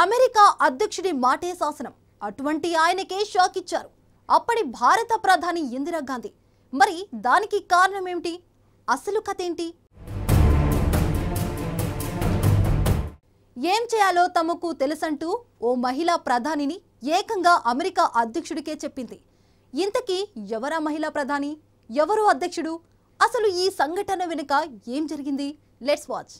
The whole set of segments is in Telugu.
అమెరికా అధ్యక్షుడి మాటే శాసనం. అటువంటి ఆయనకే షాక్ ఇచ్చారు. అప్పటి భారత ప్రధాని ఇందిరాగాంధీ మరి దానికి కారణం ఏమిటి అసలు కథ ఏంటి ఏం చేయాలో తమకు తెలుసంటూ ఓ మహిళా ప్రధానిని ఏకంగా అమెరికా అధ్యక్షుడికే చెప్పింది. ఇంతకీ ఎవరా మహిళా ప్రధాని? ఎవరు అధ్యక్షుడు? అసలు ఈ సంఘటన వెనుక ఏం జరిగింది? లెట్స్ వాచ్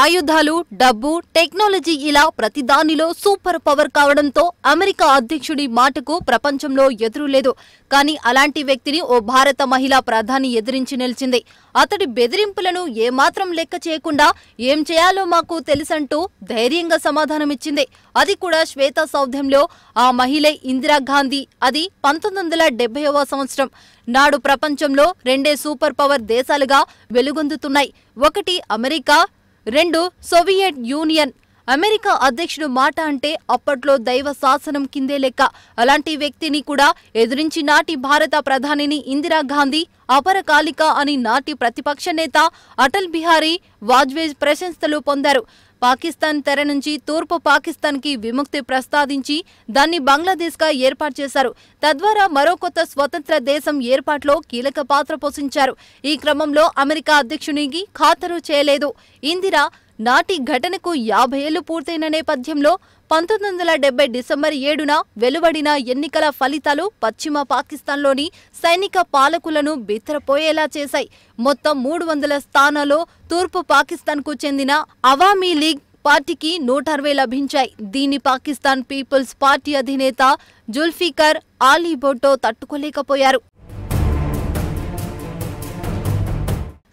ఆయుధాలు డబ్బు టెక్నాలజీ ఇలా ప్రతి దానిలో సూపర్ పవర్ కావడంతో అమెరికా అధ్యక్షుడి మాటకు ప్రపంచంలో ఎదురు లేదు. కానీ అలాంటి వ్యక్తిని ఓ భారత మహిళా ప్రధాని ఎదిరించి నిలిచింది. అతడి బెదిరింపులను ఏమాత్రం లెక్క చేయకుండా ఏం చేయాలో మాకు తెలుసంటూ ధైర్యంగా సమాధానమిచ్చింది. అది కూడా శ్వేత సౌధంలో ఆ మహిళ ఇందిరాగాంధీ అది పంతొమ్మిది వందల సంవత్సరం. నాడు ప్రపంచంలో రెండే సూపర్ పవర్ దేశాలుగా వెలుగొందుతున్నాయి. ఒకటి అమెరికా రెండు సోవియట్ యూనియన్. అమెరికా అధ్యక్షుడు మాట అంటే అప్పట్లో దైవ శాసనం కిందే లెక్క. అలాంటి వ్యక్తిని కూడా ఎదిరించి నాటి భారత ప్రధానిని ఇందిరాగాంధీ అపరకాలిక అని నాటి ప్రతిపక్ష నేత అటల్ బిహారీ వాజ్పేయి ప్రశంసలు పొందారు. పాకిస్తాన్ తెర నుంచి తూర్పు పాకిస్తాన్కి విముక్తి ప్రస్తావించి దాన్ని బంగ్లాదేశ్గా ఏర్పాటు చేశారు. తద్వారా మరో కొత్త స్వతంత్ర దేశం ఏర్పాటులో కీలక పాత్ర పోషించారు. ఈ క్రమంలో అమెరికా అధ్యక్షునికి ఖాతరు చేయలేదు. ఇందిరా నాటి ఘటనకు యాభై ఏళ్ళు పూర్తయిన నేపథ్యంలో పంతొమ్మిది వందల డెబ్బై డిసెంబర్ ఏడున వెలువడిన ఎన్నికల ఫలితాలు పశ్చిమ పాకిస్తాన్లోని సైనిక పాలకులను బిత్తరపోయేలా చేశాయి. మొత్తం మూడు వందల స్థానాల్లో తూర్పు పాకిస్తాన్కు చెందిన అవామీ లీగ్ పార్టీకి నూట అరవై లభించాయి. దీన్ని పాకిస్తాన్ పీపుల్స్ పార్టీ అధినేత జుల్ఫికర్ ఆలీ భొట్టో తట్టుకోలేకపోయారు.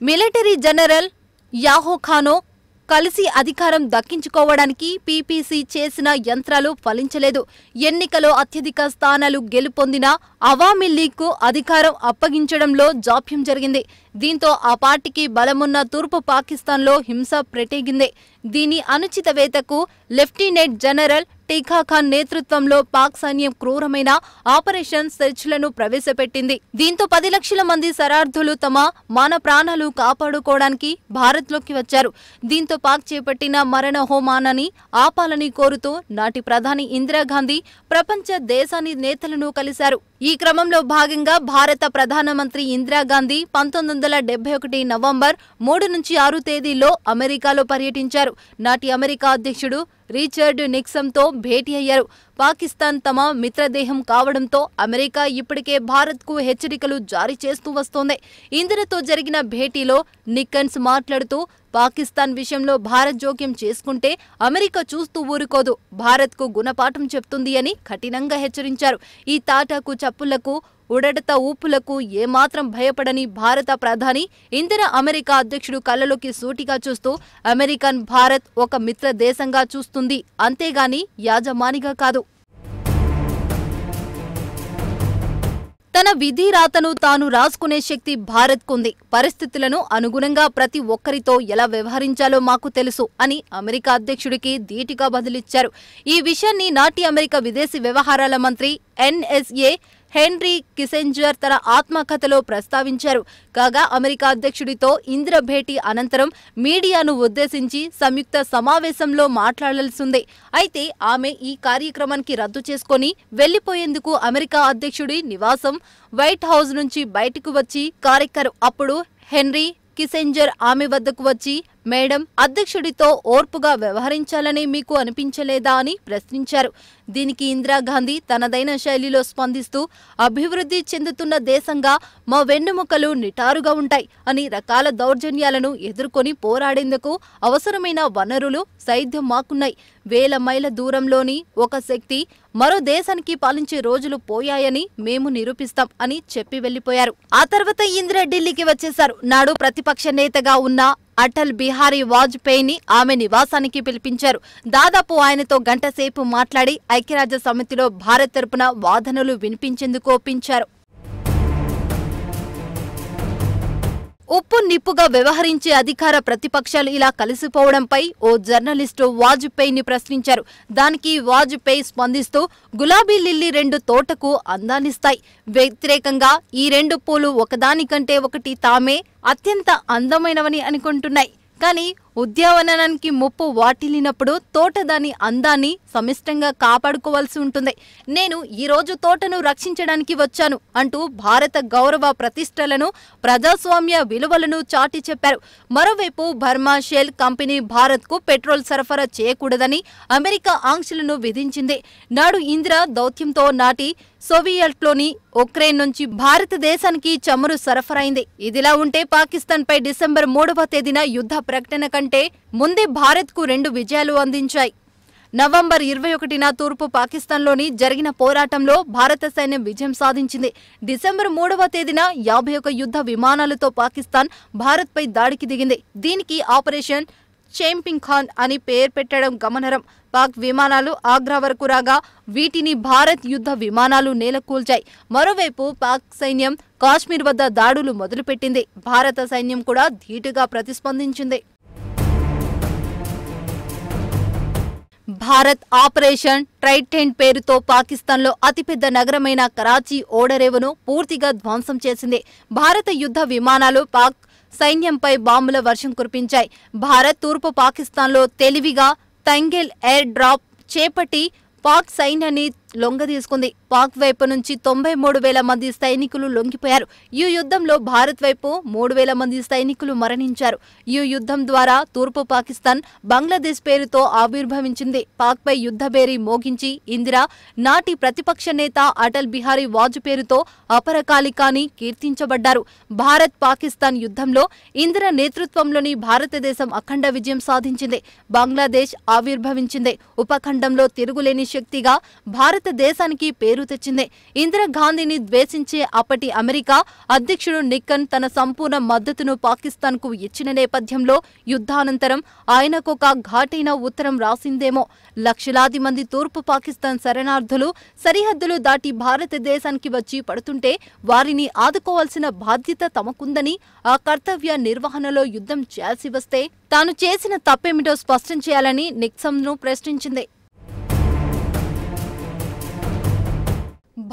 మిలిటరీ జనరల్ యాహో ఖానో కలిసి అధికారం దక్కించుకోవడానికి పీపీసీ చేసిన యంత్రాలు ఫలించలేదు. ఎన్నికలో అత్యధిక స్థానాలు గెలుపొందిన అవామీ లీగ్కు అధికారం అప్పగించడంలో జాప్యం జరిగింది. దీంతో ఆ పార్టీకి బలమున్న తూర్పు పాకిస్తాన్లో హింస ప్రటేగింది. దీని అనుచిత వేతకు లెఫ్టినెంట్ జనరల్ టీఖా ఖాన్ నేతృత్వంలో పాక్ సైన్యం క్రూరమైన ఆపరేషన్ సెర్చ్లను ప్రవేశపెట్టింది. దీంతో పది లక్షల మంది శరార్థులు తమ మాన ప్రాణాలు కాపాడుకోవడానికి భారత్లోకి వచ్చారు. దీంతో పాక్ చేపట్టిన మరణ హోమానని ఆపాలని కోరుతూ నాటి ప్రధాని ఇందిరాగాంధీ ప్రపంచ దేశాని నేతలను కలిశారు. ఈ క్రమంలో భాగంగా భారత ప్రధానమంత్రి ఇందిరాగాంధీ పంతొమ్మిది వందల డెబ్బై ఒకటి నవంబర్ మూడు నుంచి ఆరు తేదీల్లో అమెరికాలో పర్యటించారు. నాటి అమెరికా అధ్యక్షుడు రిచర్డ్ నిక్సంతో భేటీ అయ్యారు. పాకిస్తాన్ తమ మిత్రదేహం కావడంతో అమెరికా ఇప్పటికే భారత్కు హెచ్చరికలు జారీ చేస్తూ వస్తోంది. ఇందిరతో జరిగిన భేటీలో నిక్కన్స్ మాట్లాడుతూ పాకిస్తాన్ విషయంలో భారత్ జోక్యం చేసుకుంటే అమెరికా చూస్తూ ఊరుకోదు. భారత్కు గుణపాఠం చెప్తుంది అని కఠినంగా హెచ్చరించారు. ఈ తాటాకు చప్పులకు ఉడడత ఊపులకు ఏమాత్రం భయపడని భారత ప్రధాని ఇందిర అమెరికా అధ్యక్షుడు కళ్ళలోకి సూటిగా చూస్తూ అమెరికన్ భారత్ ఒక మిత్ర దేశంగా చూస్తుంది. అంతేగాని యాజమానిగా కాదు. తన విధి రాతను తాను రాసుకునే శక్తి భారత్కుంది. పరిస్థితులను అనుగుణంగా ప్రతి ఒక్కరితో ఎలా వ్యవహరించాలో మాకు తెలుసు అని అమెరికా అధ్యక్షుడికి ధీటిగా బదులిచ్చారు. ఈ విషయాన్ని నాటి అమెరికా విదేశీ వ్యవహారాల మంత్రి ఎన్ఎస్ఏ హెన్రీ కిసెంజర్ తన ఆత్మకథలో ప్రస్తావించారు. కాగా అమెరికా అధ్యక్షుడితో ఇందిర భేటీ అనంతరం మీడియాను ఉద్దేశించి సంయుక్త సమావేశంలో మాట్లాడాల్సిందే. అయితే ఆమె ఈ కార్యక్రమానికి రద్దు చేసుకొని వెళ్ళిపోయేందుకు అమెరికా అధ్యక్షుడి నివాసం వైట్ హౌస్ నుంచి బయటకు వచ్చి కారెక్కారు అప్పుడు హెన్రీ కిసెంజర్ ఆమె వద్దకు వచ్చి మేడం అధ్యక్షుడితో ఓర్పుగా వ్యవహరించాలని మీకు అనిపించలేదా అని ప్రశ్నించారు. దీనికి ఇందిరాగాంధీ తనదైన శైలిలో స్పందిస్తూ అభివృద్ధి చెందుతున్న దేశంగా మా వెన్నుముకలు నిటారుగా ఉంటాయి అని రకాల దౌర్జన్యాలను ఎదుర్కొని పోరాడేందుకు అవసరమైన వనరులు సైద్యం మాకున్నాయి. వేల మైల దూరంలోని ఒక శక్తి మరో దేశానికి పాలించే రోజులు పోయాయని మేము నిరూపిస్తాం అని చెప్పి వెళ్ళిపోయారు ఆ తర్వాత ఇందిరా ఢిల్లీకి వచ్చేశారు. నాడు ప్రతిపక్ష నేతగా ఉన్న అటల్ బిహారీ వాజ్పేయిని ఆమె నివాసానికి పిలిపించారు. దాదాపు ఆయనతో గంటసేపు మాట్లాడి ఐక్యరాజ్య సమితిలో భారత్ తరపున వాదనలు వినిపించేందుకు ఒప్పించారు. ఉప్పు నిప్పుగా వ్యవహరించే అధికార ప్రతిపక్షాలు ఇలా కలిసిపోవడంపై ఓ జర్నలిస్టు వాజ్పేయిని ప్రశ్నించారు. దానికి వాజ్పేయి స్పందిస్తూ గులాబీ లిల్లీ రెండు తోటకు అందాన్నిస్తాయి. వ్యతిరేకంగా ఈ రెండు పూలు ఒకదానికంటే ఒకటి తామే అత్యంత అందమైనవని అనుకుంటున్నాయి. కానీ ఉద్యానవనానికి ముప్పు వాటిల్లినప్పుడు తోట దాని అందాన్ని సమిష్టంగా కాపాడుకోవాల్సి ఉంటుంది. నేను ఈరోజు తోటను రక్షించడానికి వచ్చాను అంటూ భారత గౌరవ ప్రతిష్టలను ప్రజాస్వామ్య విలువలను చాటి చెప్పారు. మరోవైపు బర్మా షెల్ కంపెనీ భారత్కు పెట్రోల్ సరఫరా చేయకూడదని అమెరికా ఆంక్షలను విధించింది. నాడు ఇందిరా దౌత్యంతో నాటి సోవియట్లోని ఉక్రెయిన్ నుంచి భారతదేశానికి చమురు సరఫరైంది ఇదిలా ఉంటే పాకిస్తాన్పై డిసెంబర్ మూడవ తేదీన యుద్ధ ప్రకటన కంటే ముందే భారత్కు రెండు విజయాలు అందించాయి. నవంబర్ ఇరవై ఒకటిన తూర్పు పాకిస్తాన్లోని జరిగిన పోరాటంలో భారత సైన్యం విజయం సాధించింది. డిసెంబర్ మూడవ తేదీన యాభై ఒక యుద్ధ విమానాలతో పాకిస్తాన్ భారత్పై దాడికి దిగింది. దీనికి ఆపరేషన్ చేంపింగ్ ఖాన్ అని పేరు పెట్టడం గమనరం పాక్ విమానాలు ఆగ్రా వరకు రాగా వీటిని భారత్ యుద్ధ విమానాలు నేలకూల్చాయి. మరోవైపు పాక్ సైన్యం కాశ్మీర్ వద్ద దాడులు మొదలుపెట్టింది. భారత సైన్యం కూడా ధీటుగా ప్రతిస్పందించింది. భారత్ ఆపరేషన్ ట్రైటెంట్ పేరుతో పాకిస్తాన్లో అతిపెద్ద నగరమైన కరాచీ ఓడరేవును పూర్తిగా ధ్వంసం చేసింది. భారత యుద్ధ విమానాలు పాక్ సైన్యంపై బాంబుల వర్షం కురిపించాయి. భారత్ తూర్పు పాకిస్తాన్లో తెలివిగా తంగెల్ ఎయిర్ డ్రాప్ చేపట్టి పాక్ సైన్యాన్ని లొంగదీసుకుంది పాక్ వైపు నుంచి తొంభై మూడు వేల మంది సైనికులు లొంగిపోయారు. ఈ యుద్ధంలో భారత్ వైపు మూడు వేల మంది సైనికులు మరణించారు. ఈ యుద్ధం ద్వారా తూర్పు పాకిస్తాన్ బంగ్లాదేశ్ పేరుతో ఆవిర్భవించింది. పాక్పై యుద్ధ బేరీ మోగించి ఇందిరా నాటి ప్రతిపక్ష నేత అటల్ బిహారీ వాజ్ పేరుతో అపరకాలికాని కీర్తించబడ్డారు. భారత్ పాకిస్తాన్ యుద్ధంలో ఇందిర నేతృత్వంలోని భారతదేశం అఖండ విజయం సాధించింది. బంగ్లాదేశ్ ఆవిర్భవించింది. ఉపఖండంలో తిరుగులేని శక్తిగా భారతదేశానికి పేరు తెచ్చింది. ఇందిరాగాంధీని ద్వేషించే అప్పటి అమెరికా అధ్యక్షుడు నిక్కన్ తన సంపూర్ణ మద్దతును పాకిస్తాన్కు ఇచ్చిన నేపథ్యంలో యుద్ధానంతరం ఆయనకొక ఘాటైన ఉత్తరం రాసిందేమో. లక్షలాది మంది తూర్పు పాకిస్తాన్ శరణార్థులు సరిహద్దులు దాటి భారతదేశానికి వచ్చి పడుతుంటే వారిని ఆదుకోవాల్సిన బాధ్యత తమకుందని ఆ కర్తవ్య నిర్వహణలో యుద్ధం చేయాల్సి వస్తే తాను చేసిన తప్పేమిటో స్పష్టం చేయాలని నిక్సంను ప్రశ్నించింది.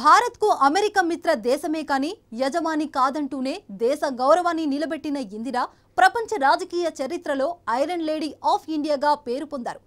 భారత్కు అమెరికా మిత్ర దేశమే కానీ యజమాని కాదంటూనే దేశ గౌరవాన్ని నిలబెట్టిన ఇందిర ప్రపంచ రాజకీయ చరిత్రలో ఐరన్ లేడీ ఆఫ్ ఇండియాగా పేరు పొందారు.